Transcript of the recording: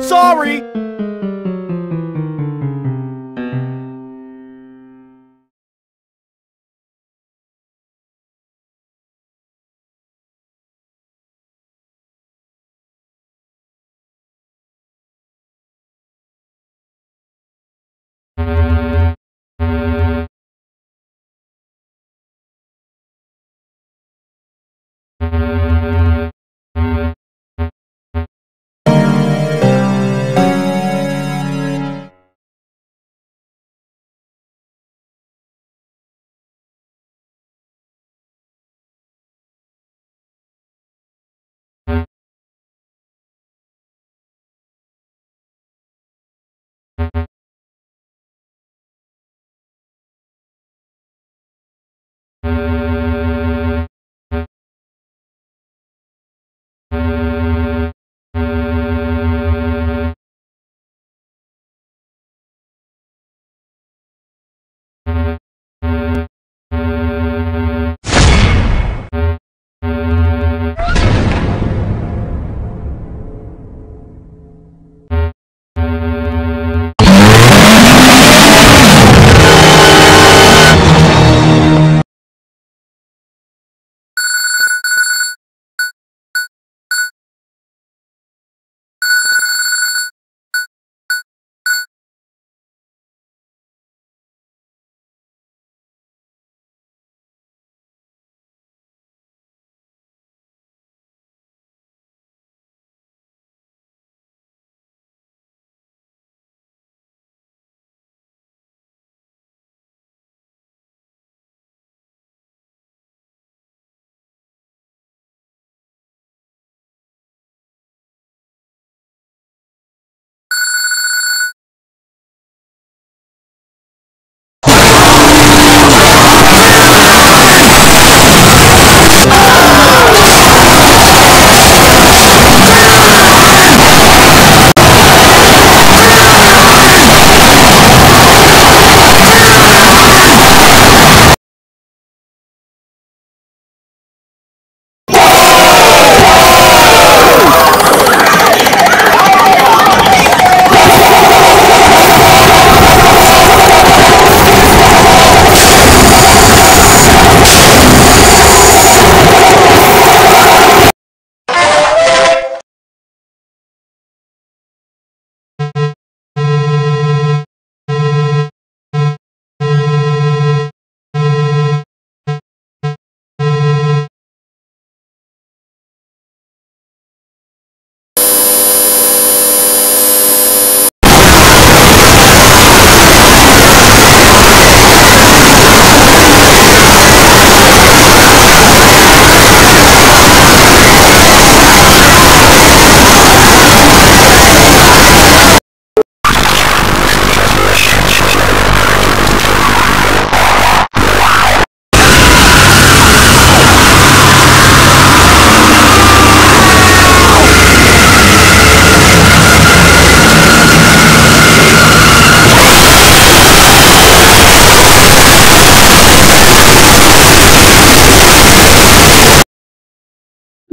Sorry!